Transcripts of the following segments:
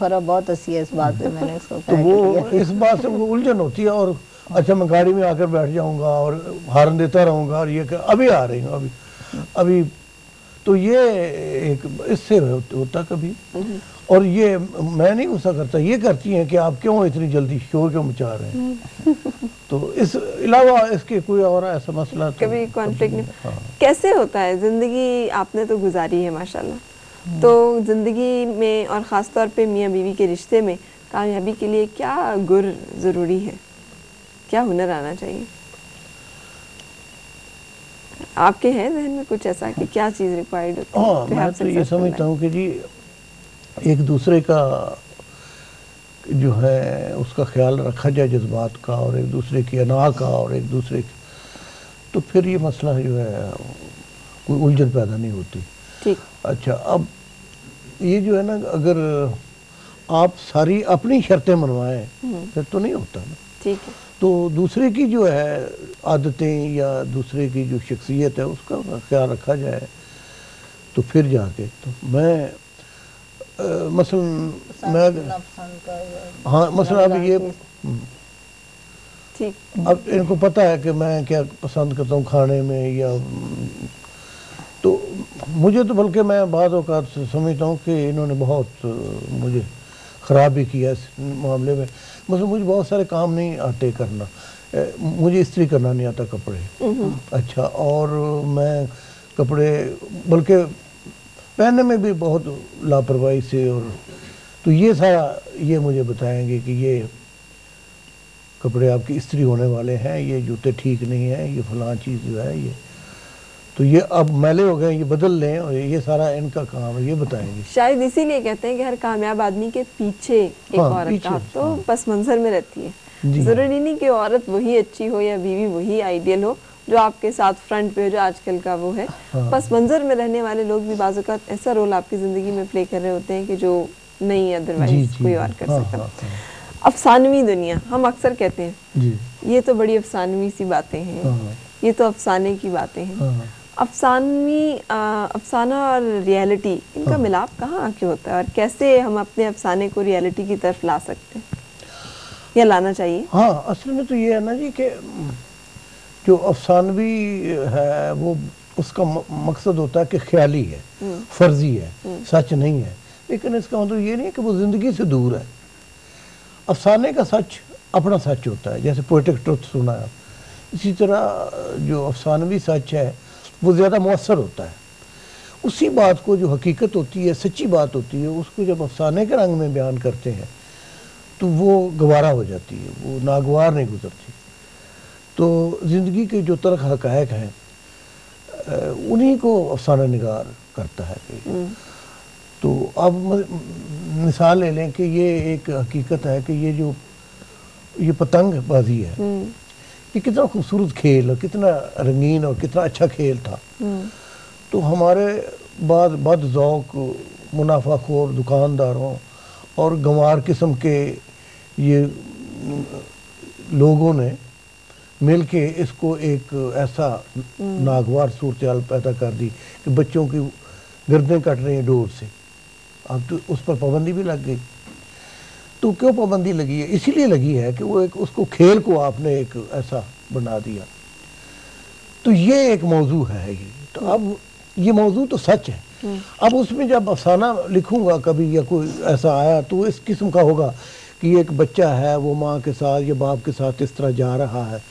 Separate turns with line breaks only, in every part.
फरा बहुत हँसी है इस बात पे मैंने इसको
तो वो इस बात से वो उलझन होती है और अच्छा मैं गाड़ी में आकर बैठ जाऊँगा और हारन देता रहूँगा और ये कर, अभी आ रही हूँ अभी अभी। तो ये एक इससे होता कभी। और ये मैं नहीं गुस्सा करता ये करती हैं कि आप क्यों इतनी जल्दी शोर क्यों मचा रहे हैं? तो इस अलावा इसके कोई और ऐसा मसला तो
कभी कॉन्फ्लिक्ट नहीं
हाँ।
कैसे होता है? ज़िंदगी आपने तो गुजारी है माशाल्लाह। तो ज़िंदगी में और ख़ास तौर पे मियाँ बीवी के रिश्ते में कामयाबी के लिए क्या गुर ज़रूरी है? क्या हुनर आना चाहिए? आपके हैं जहन में कुछ ऐसा कि क्या चीज़ रिक्वायर्ड होती
हाँ?
to
मैं तो ये समझता हूँ। कि जी एक दूसरे का जो है उसका ख्याल रखा जाए जज्बात का और एक दूसरे की अना का और एक दूसरे की तो फिर ये मसला जो है कोई उलझन पैदा नहीं होती।
ठीक।
अच्छा अब ये जो है ना अगर आप सारी अपनी शर्तें मनवाएँ फिर तो नहीं होता ना।
ठीक है।
तो दूसरे की जो है आदतें या दूसरे की जो शख्सियत है उसका ख्याल रखा जाए तो फिर जाके तो मैं मसलन मैं हाँ मसलन अब ये
ठीक।
अब इनको पता है कि मैं क्या पसंद करता हूँ खाने में या मुझे तो बल्कि मैं बाद से समझता हूँ कि इन्होंने बहुत मुझे ख़राब भी किया इस मामले में। बस मुझे बहुत सारे काम नहीं आते करना। मुझे इस्त्री करना नहीं आता कपड़े। अच्छा और मैं कपड़े बल्कि पहनने में भी बहुत लापरवाही से और तो ये सारा ये मुझे बताएँगे कि ये कपड़े आपकी इस्त्री होने वाले हैं ये जूते ठीक नहीं हैं ये फलां चीज़ जो है ये तो ये अब मैले हो गए ये बदल लें और ये सारा इनका काम है ये बताएँगे
शायद इसीलिए कहते हैं कि हर कामयाब आदमी के पीछे एक
हाँ,
औरत
पीछे,
का तो
हाँ।
पस मंजर में रहती है। ज़रूरी नहीं कि औरत वही अच्छी हो या बीवी वही आइडियल हो जो आपके साथ फ्रंट पे हो जो आजकल का वो है।
हाँ।
पस मंजर में रहने वाले लोग भी बाज़ ऐसा रोल आपकी ज़िंदगी में प्ले कर रहे होते हैं कि जो नहीं अदरवाइज़ कोई और कर
हाँ,
सकता।
हाँ, हाँ,
अफसानवी दुनिया हम अक्सर कहते हैं। ये तो बड़ी अफसानवी सी बातें हैं। ये तो अफसाने की बातें हाँ, अफसानवी अफसाना और रियलिटी इनका
हाँ।
मिलाप कहाँ आके होता है और कैसे हम अपने अफसाने को रियलिटी की तरफ़ ला सकते हैं? या लाना चाहिए?
हाँ असल में तो ये है ना जी कि जो अफसानवी है वो उसका मकसद होता है कि ख्याली है फर्जी है सच नहीं है। लेकिन इसका मतलब ये नहीं है कि वो ज़िंदगी से दूर है। अफसाने का सच अपना सच होता है जैसे पोइटिक ट्रुथ सुना है इसी तरह जो अफसानवी सच है वो ज़्यादा मौसर होता है। उसी बात को जो हकीकत होती है सच्ची बात होती है उसको जब अफसाने के रंग में बयान करते हैं तो वो गवारा हो जाती है वो नागवार नहीं गुजरती। तो ज़िंदगी के जो तरक हकायक हैं उन्हीं को अफसाना निगार करता है। तो अब मिसाल ले लें कि ये एक हकीकत है कि ये जो ये पतंगबाजी है ये कितना खूबसूरत खेल और कितना रंगीन और कितना अच्छा खेल था। तो हमारे बाद बद ज़ौक मुनाफाखोर दुकानदारों और गंवार किस्म के ये लोगों ने मिल के इसको एक ऐसा नागवार सूरत पैदा कर दी कि बच्चों की गर्दें कट रही हैं डोर से। अब तो उस पर पाबंदी भी लग गई। तो क्यों पाबंदी लगी है इसीलिए लगी है कि वो एक उसको खेल को आपने एक ऐसा बना दिया। तो ये एक मौजू है ये। तो अब ये मौजू तो सच है। अब उसमें जब अफसाना लिखूँगा कभी या कोई ऐसा आया तो इस किस्म का होगा कि एक बच्चा है वो माँ के साथ या बाप के साथ इस तरह जा रहा है।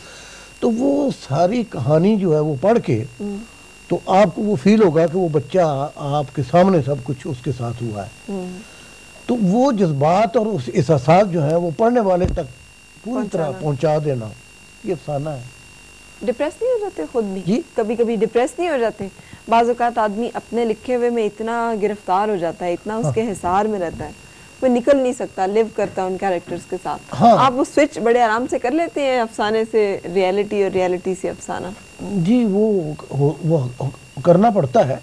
तो वो सारी कहानी जो है वो पढ़ के तो आपको वो फील होगा कि वो बच्चा आपके सामने सब कुछ उसके साथ हुआ है। तो वो जज्बात और उस एहसास जो है वो पढ़ने वाले तक पूरी तरह। पहुँचा देना ये अफसाना है।
डिप्रेस नहीं हो जाते खुद भी?
जी।
कभी कभी डिप्रेस नहीं हो जाते? बाज़ आदमी अपने लिखे हुए में इतना गिरफ़्तार हो जाता है इतना उसके हिसार में रहता है वो निकल नहीं सकता लिव करता है उन कैरेक्टर्स के साथ।
हाँ।
आप वो स्विच बड़े आराम से कर लेते हैं अफसाने से रियलिटी और रियलिटी से अफसाना?
जी वो वो, वो करना पड़ता है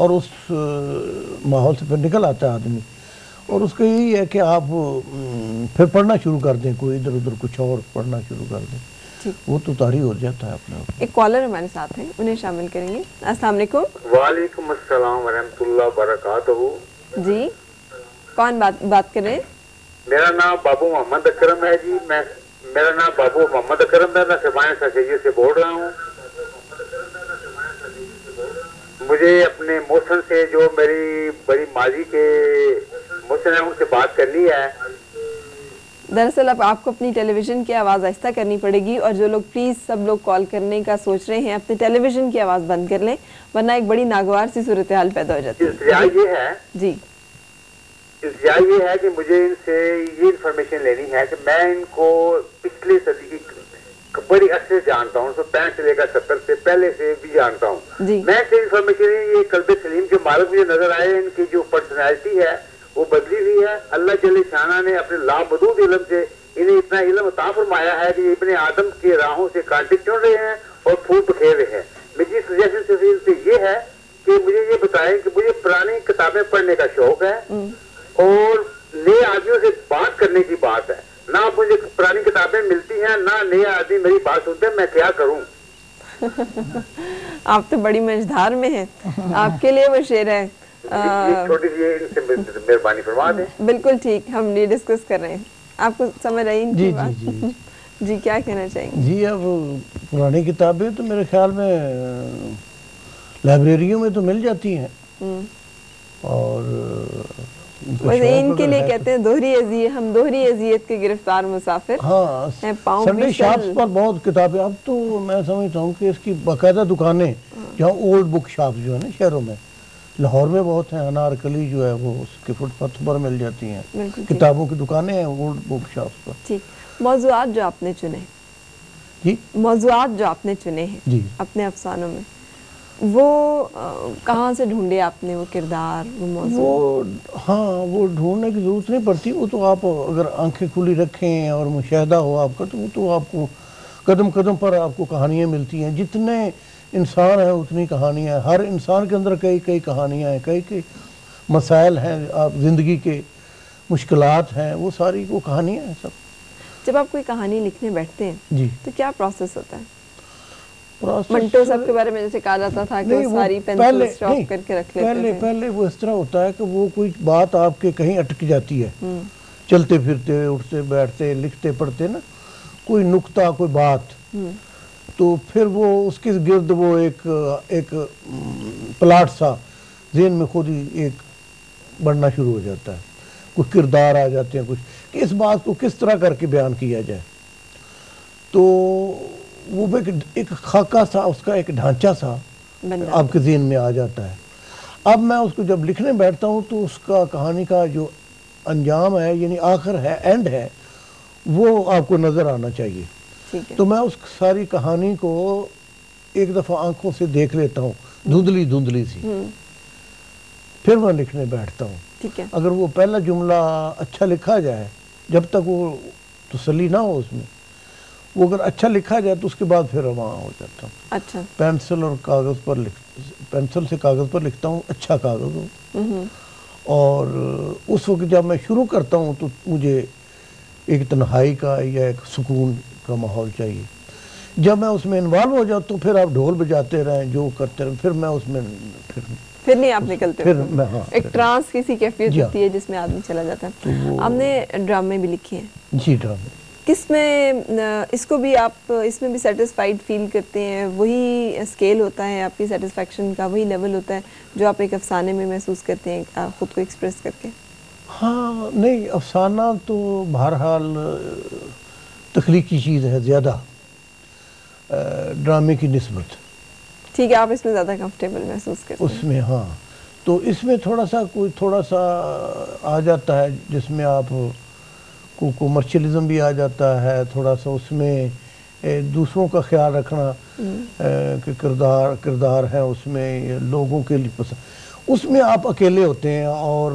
और उस माहौल से फिर निकल आता है आदमी। और उसका यही है कि आप फिर पढ़ना शुरू कर दें कोई इधर उधर कुछ और पढ़ना शुरू कर दें। वो तो तारी हो जाता है अपने
एक कॉलर हमारे साथ हैं उन्हें शामिल करेंगे। अस्सलाम वालेकुम।
वालेकुम अस्सलाम वरहमतुल्लाह बरकातहू
जी कौन बात बात कर रहे हैं?
मेरा नाम बाबू मोहम्मद अकरम है जी। मैं मेरा नाम बाबू मोहम्मद अकरम है। मैं सरमाया सचैया से बोल रहा हूँ। मुझे अपने मोशन से जो मेरी बड़ी माजी के उनसे बात है।
दरअसल अब आपको अपनी टेलीविज़न की आवाज़ आहिस्ता करनी पड़ेगी और जो लोग प्लीज़ सब लोग कॉल करने का सोच रहे हैं अपने टेलीविज़न की आवाज़ बंद कर लें वरना एक बड़ी नागवार सी सूरत हाल पैदा हो जाती है।
ये है
जी।
ये है कि मुझे इनसे ये इन्फॉर्मेशन लेनी है कि मैं इनको पिछले सदी की बड़ी से जानता हूँ पैंठ से लेकर सत्तर से पहले से भी जानता हूँ। मैं से इंफॉर्मेशन ये कल्बे सलीम के मालक मुझे नज़र आए इनकी जो पर्सनैलिटी है वो बदली हुई है। अल्लाह जल शाना ने अपने लामदूद इलम से इन्हें इतना इलम अता फरमाया है कि इबन आदम के राहों से कांटे चुन रहे हैं और फूल बखेर रहे हैं मेरी सजेशन से ये है कि मुझे ये बताएँ कि मुझे पुरानी किताबें पढ़ने का शौक है और नए आदमियों से बात करने की बात है। ना मुझे पुरानी किताबें मिलती हैं ना नए आदमी मेरी बात सुनते मैं क्या करूँ?
आप तो बड़ी मझधार में हैं। आपके लिए वो शेर है।
छोटी सी इनसे मेहरबानी फरमा दें।
बिल्कुल ठीक हम ये डिस्कस कर रहे हैं। आपको समझ आई
जी जी जी
जी। क्या कहना चाहेंगे?
जी अब पुरानी किताबें तो मेरे ख्याल में लाइब्रेरियों में तो मिल जाती हैं। और
बस इनके लिए
है
कहते हैं दोहरी अजियत हम दोहरी अजियत के गिरफ़्तार मुसाफिर
हाँ
हैं,
संडे शॉप्स पर बहुत किताबें अब तो मैं समझता हूँ कि इसकी बाकायदा दुकानें जहाँ ओल्ड बुक शॉप जो है ना शहरों में लाहौर में बहुत हैं अनारकली जो है वो उसके फुटपाथ पर मिल जाती हैं। किताबों की दुकानें हैं ओल्ड बुक शॉप्स पर।
ठीक। मौजूआत जो आपने चुने।
जी?
मौजूआत जो आपने चुने हैं
जी।
अपने अफसानों में वो कहाँ से ढूंढे आपने वो किरदार वो मौजू?
वो हाँ वो ढूँढने की ज़रूरत नहीं पड़ती। वो तो आप अगर आँखें खुली रखें और मुशाह हो आपका तो वो तो आपको कदम कदम पर आपको कहानियाँ मिलती हैं। जितने इंसान है उतनी कहानियाँ हैं। हर इंसान के अंदर कई कई कहानियाँ हैं कई कई मसाइल हैं आप ज़िंदगी के मुश्किलात हैं वो सारी वो कहानियाँ हैं सब।
जब आप कोई कहानी लिखने बैठते हैं
जी।
तो क्या प्रोसेस होता है? मंटो साहब के बारे में जैसे कहा जाता था कि वो
वो
सारी पेंसिल स्टॉप करके रख लेते
पहले
थे।
पहले वो इस तरह होता है कि वो कोई बात आपके कहीं अटक जाती है। चलते फिरते उठते बैठते लिखते पढ़ते ना कोई नुक्ता कोई बात। तो फिर वो उसके गिर्द वो एक एक प्लाट सा जेन में खुद ही एक बढ़ना शुरू हो जाता है। कुछ किरदार आ जाते हैं कुछ। कि इस बात को किस तरह करके बयान किया जाए? तो वो भी एक, एक खाका सा उसका एक ढांचा सा आपके जेन में आ जाता है। अब मैं उसको जब लिखने बैठता हूँ तो उसका कहानी का जो अंजाम है यानी आखिर है एंड है वो आपको नज़र आना चाहिए। तो मैं उस सारी कहानी को एक दफ़ा आँखों से देख लेता हूँ धुंधली धुंधली सी। फिर मैं लिखने बैठता हूँ। अगर वो पहला जुमला अच्छा लिखा जाए जब तक वो तसली ना हो उसमें वो अगर अच्छा लिखा जाए तो उसके बाद फिर वहाँ हो जाता हूँ।
अच्छा।
पेंसिल और कागज़ पर लिख पेंसिल से कागज़ पर लिखता हूँ अच्छा कागज़ हो। और उस वक्त जब मैं शुरू करता हूँ तो मुझे एक तन्हाई का या एक सुकून का माहौल चाहिए। जब मैं उसमें इन्वॉल्व हो जाऊँ तो फिर आप ढोल बजाते रहें जो करते रहें फिर मैं उसमें फिर
फिर नहीं आप निकलते
फिर मैं- हाँ,
एक ट्रांस किसी कैफियत
हाँ।
होती है जिसमें आदमी चला जाता है।
तो
आपने ड्रामे भी लिखे हैं।
जी ड्रामे।
किसमें अ, इसको भी आप इसमें भी सेटिस्फाइड फील करते हैं? वही स्केल होता है आपकी सेटिस्फेक्शन का वही लेवल होता है जो आप एक अफसाने में महसूस करते हैं खुद को एक्सप्रेस करके।
हाँ नहीं अफसाना तो बहरहाल तख्लीकी चीज़ है ज़्यादा ड्रामे की नस्बत।
ठीक है आप इसमें ज़्यादा कंफर्टेबल महसूस करते
उसमें हाँ। तो इसमें थोड़ा सा कोई थोड़ा सा आ जाता है जिसमें आप को कमर्शलिज्म भी आ जाता है थोड़ा सा उसमें दूसरों का ख्याल रखना ए, कि किरदार किरदार है उसमें लोगों के लिए पसंद। उसमें आप अकेले होते हैं और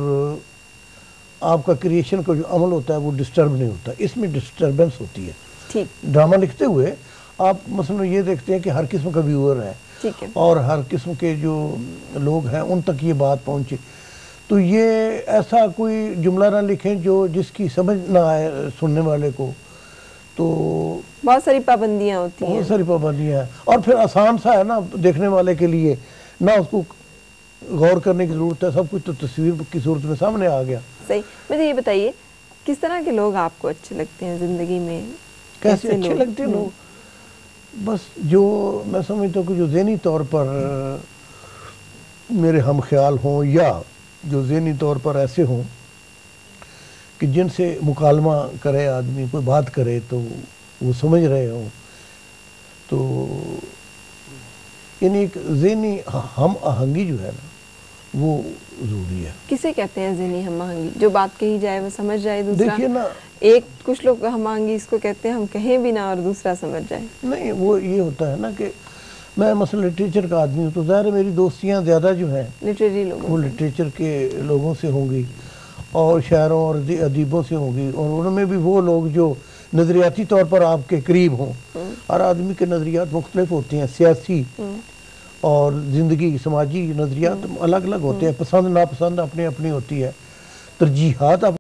आपका क्रिएशन का जो अमल होता है वो डिस्टर्ब नहीं होता। इसमें डिस्टर्बेंस होती है।
ठीक।
ड्रामा लिखते हुए आप मसलन ये देखते हैं कि हर किस्म का व्यूअर है।
ठीक है।
और हर किस्म के जो लोग हैं उन तक ये बात पहुँचे। तो ये ऐसा कोई जुमला ना लिखें जो जिसकी समझ ना आए सुनने वाले को। तो
बहुत सारी पाबंदियाँ होती हैं।
बहुत सारी पाबंदियाँ हैं। और फिर आसान सा है ना देखने वाले के लिए। ना उसको गौर करने की ज़रूरत है। सब कुछ तो तस्वीर की सूरत में सामने आ गया।
सही। मुझे ये बताइए किस तरह के लोग आपको अच्छे लगते हैं ज़िंदगी में?
कैसे अच्छे
लोग?
लगते हैं लोग? बस जो मैं समझता हूँ कि जो जहनी तौर पर मेरे हम ख्याल हों या जो जहनी तौर पर ऐसे हों कि जिनसे मुकालमा करे आदमी कोई बात करे तो वो समझ रहे हों। तो यानी एक जहनी हम आहंगी जो है ना वो ज़रूरी है।
किसे कहते हैं जिनी हम आहंगी जो बात कही जाए वो समझ जाए दूसरा।
देखिए ना।
एक कुछ लोग हम आहंगी इसको कहते हैं हम कहें भी ना और दूसरा समझ जाए।
नहीं वो ये होता है ना कि मैं मसल लिटरेचर का आदमी हूँ तो ज़ाहिर है मेरी दोस्तियाँ ज़्यादा जो हैं
लिटरेरी लोग वो
लिटरेचर के लोगों से होंगी और शायरों और अदीबों से होंगी और उनमें भी वो लोग जो नज़रियाती तौर पर आपके करीब हों। हर आदमी के नज़रियात मुख्तलिफ़ होते हैं सियासी और ज़िंदगी समाजी नज़रियात अलग अलग होते हैं। पसंद नापसंद अपनी अपनी होती है। तरजीहात